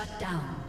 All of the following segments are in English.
Shut down.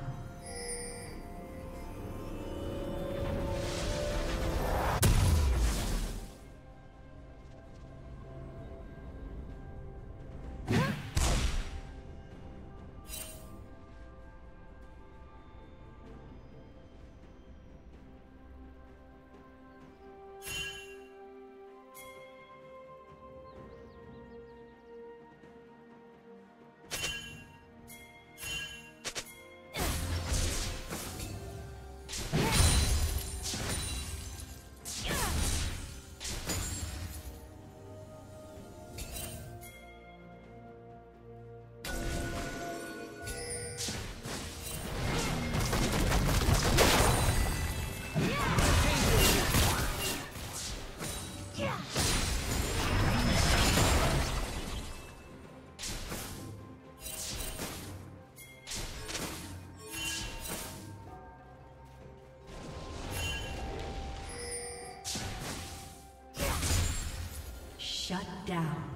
Down.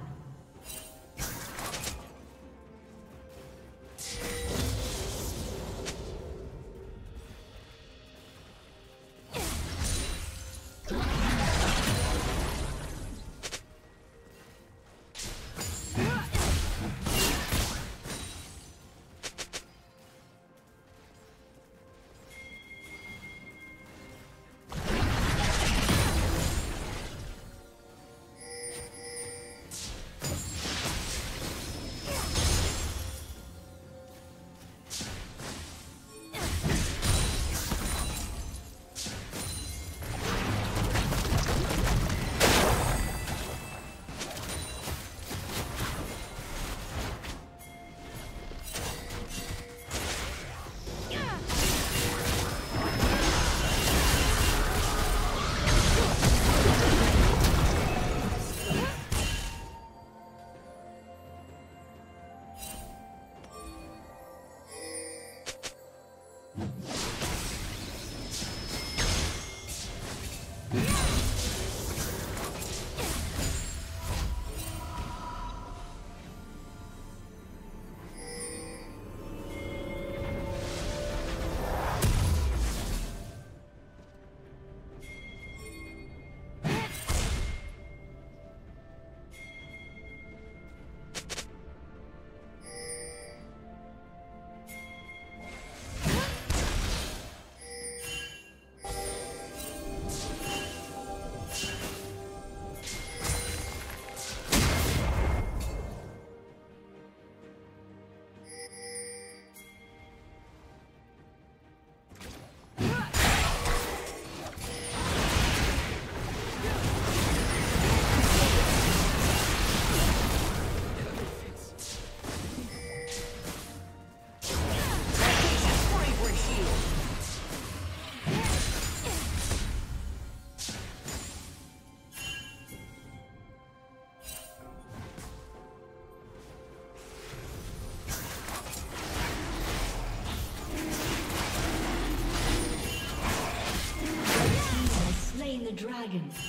Dragon.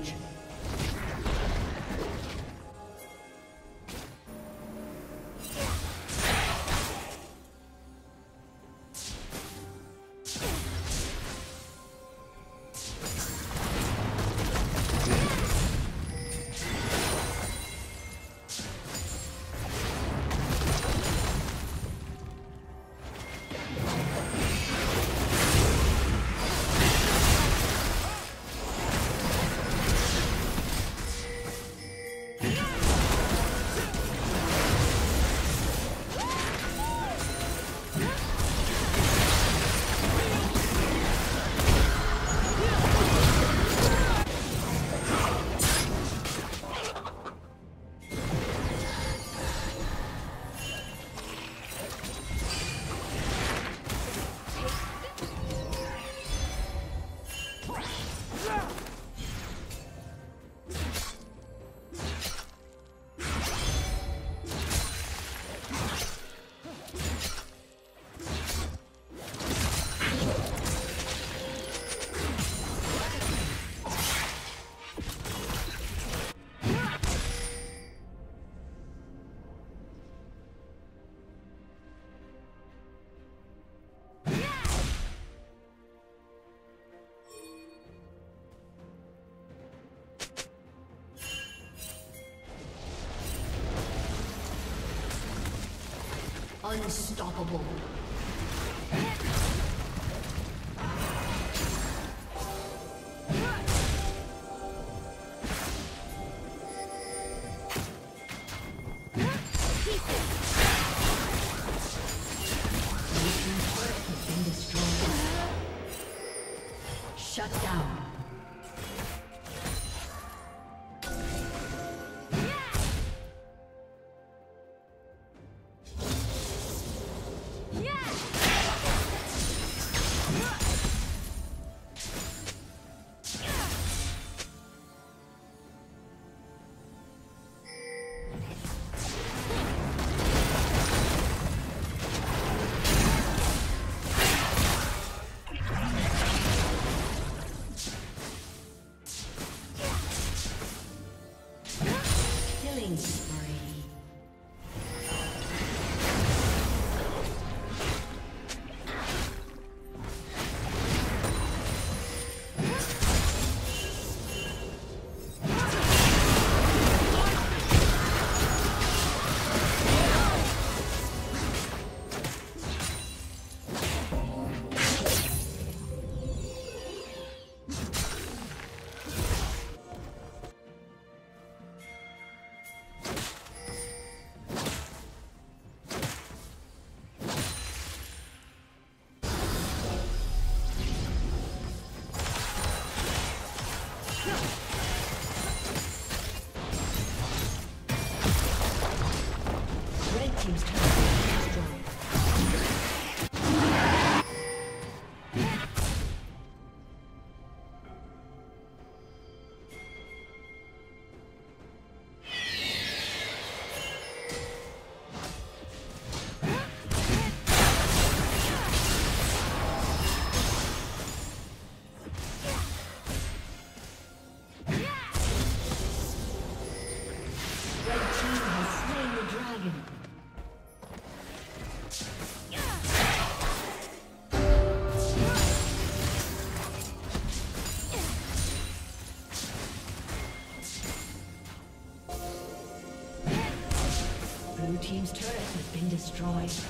Rampage. Unstoppable. Destroyed.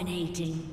Dominating.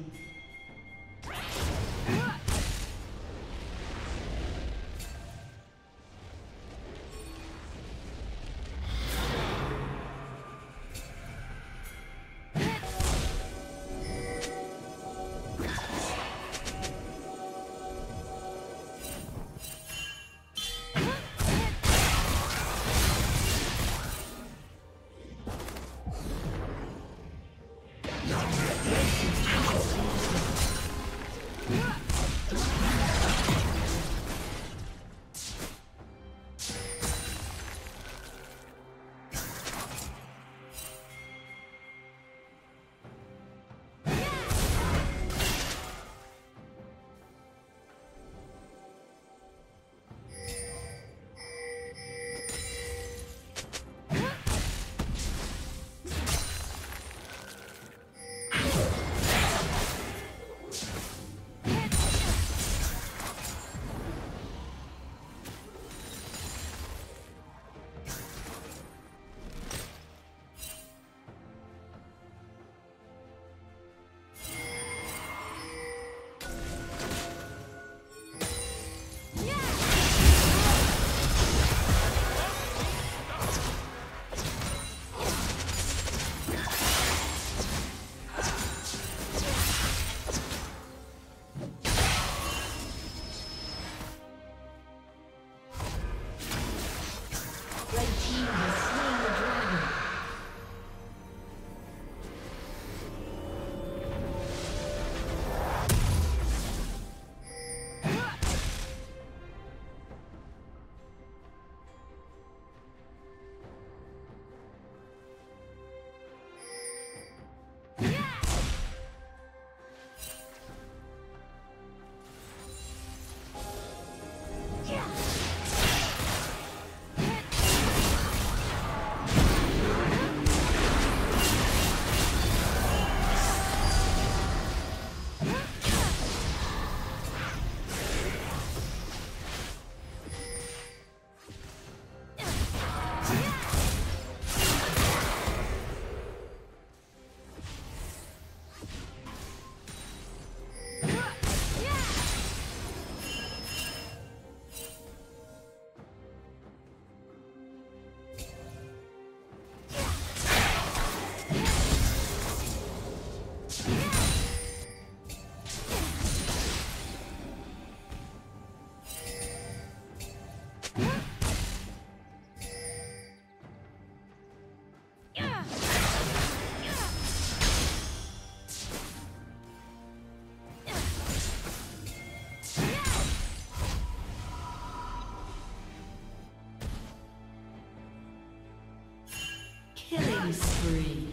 Three.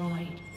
Destroyed.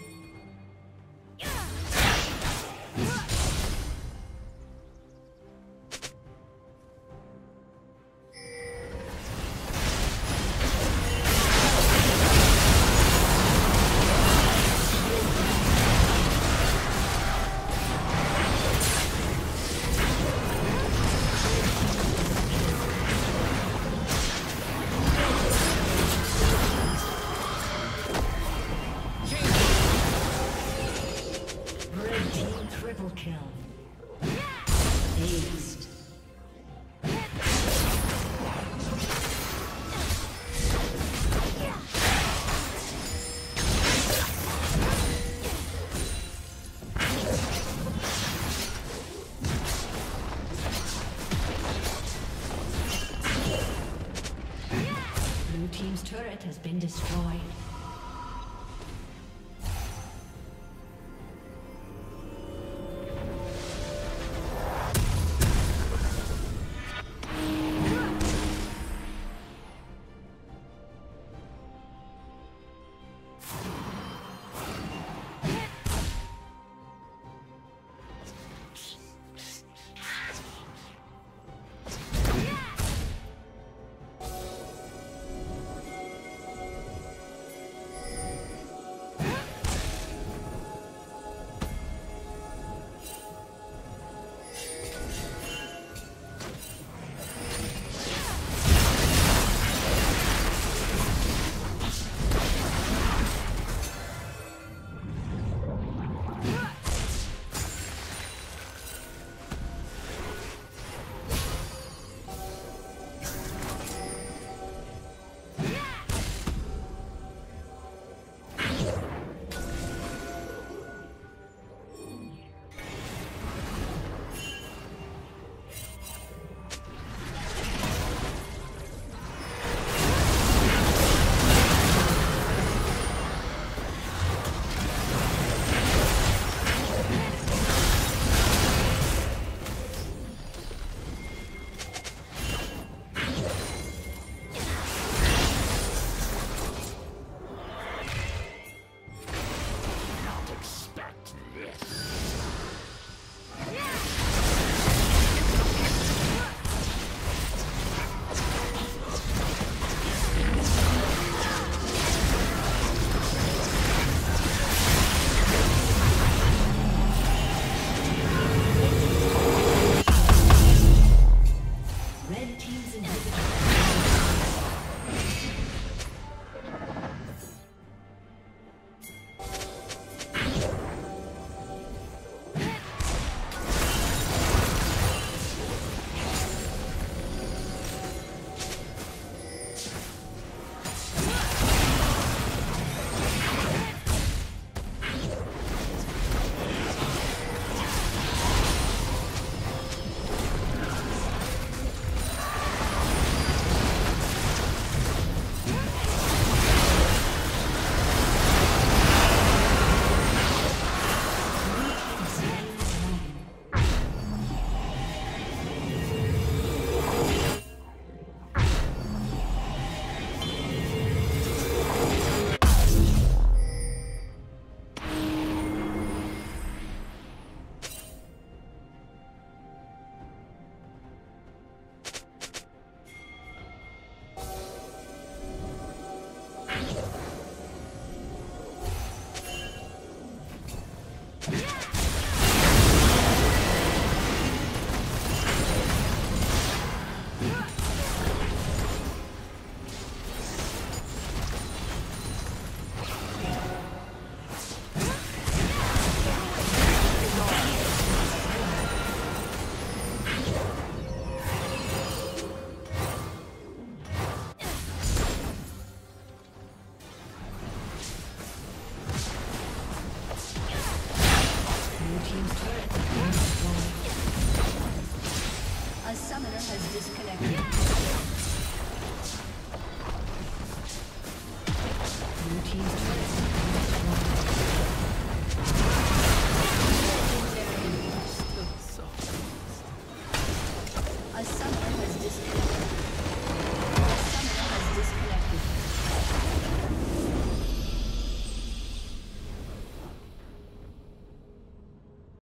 Thank you.